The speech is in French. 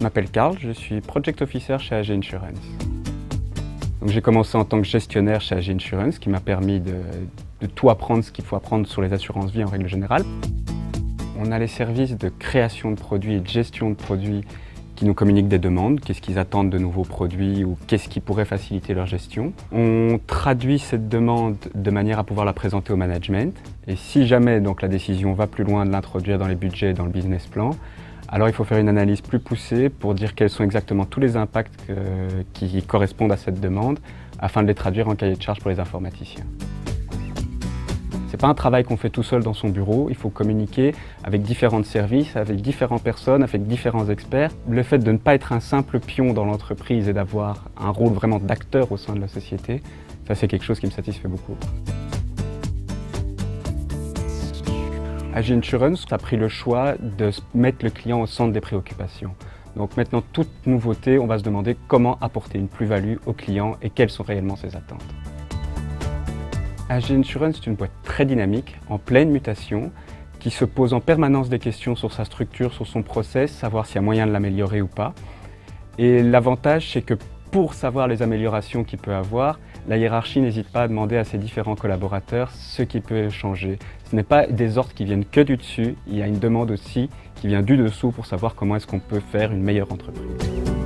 m'appelle Karl, je suis Project Officer chez AG Insurance. J'ai commencé en tant que gestionnaire chez AG Insurance, qui m'a permis de, tout apprendre ce qu'il faut apprendre sur les assurances vie en règle générale. On a les services de création de produits et de gestion de produits qui nous communiquent des demandes, qu'est-ce qu'ils attendent de nouveaux produits ou qu'est-ce qui pourrait faciliter leur gestion. On traduit cette demande de manière à pouvoir la présenter au management et si jamais donc, la décision va plus loin de l'introduire dans les budgets, dans le business plan, alors il faut faire une analyse plus poussée pour dire quels sont exactement tous les impacts qui correspondent à cette demande afin de les traduire en cahier de charge pour les informaticiens. Ce n'est pas un travail qu'on fait tout seul dans son bureau, il faut communiquer avec différents services, avec différentes personnes, avec différents experts. Le fait de ne pas être un simple pion dans l'entreprise et d'avoir un rôle vraiment d'acteur au sein de la société, ça c'est quelque chose qui me satisfait beaucoup. AG Insurance a pris le choix de mettre le client au centre des préoccupations. Donc maintenant, toute nouveauté, on va se demander comment apporter une plus-value au client et quelles sont réellement ses attentes. AG Insurance est une boîte très dynamique, en pleine mutation, qui se pose en permanence des questions sur sa structure, sur son process, savoir s'il y a moyen de l'améliorer ou pas. Et l'avantage, c'est que pour savoir les améliorations qu'il peut avoir, la hiérarchie n'hésite pas à demander à ses différents collaborateurs ce qui peut changer. Ce n'est pas des ordres qui viennent que du dessus, il y a une demande aussi qui vient du dessous pour savoir comment est-ce qu'on peut faire une meilleure entreprise.